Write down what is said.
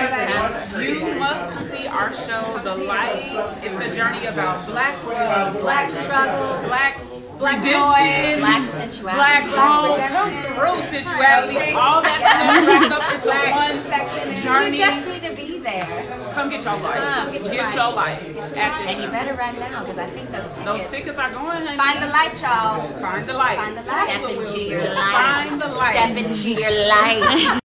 You must see our show, The Light. It's a journey about black Black struggle. black Black joy. Black sensuality. black home, sensuality, all that stuff wrapped up into Black one journey. You just need to be there. Come get your life. Come get get your, your life. at And you better run now because I think those tickets. Those tickets are going, honey. Find the light, y'all. Find the light. Find the light. Step into your light. Find the light. Step into your light.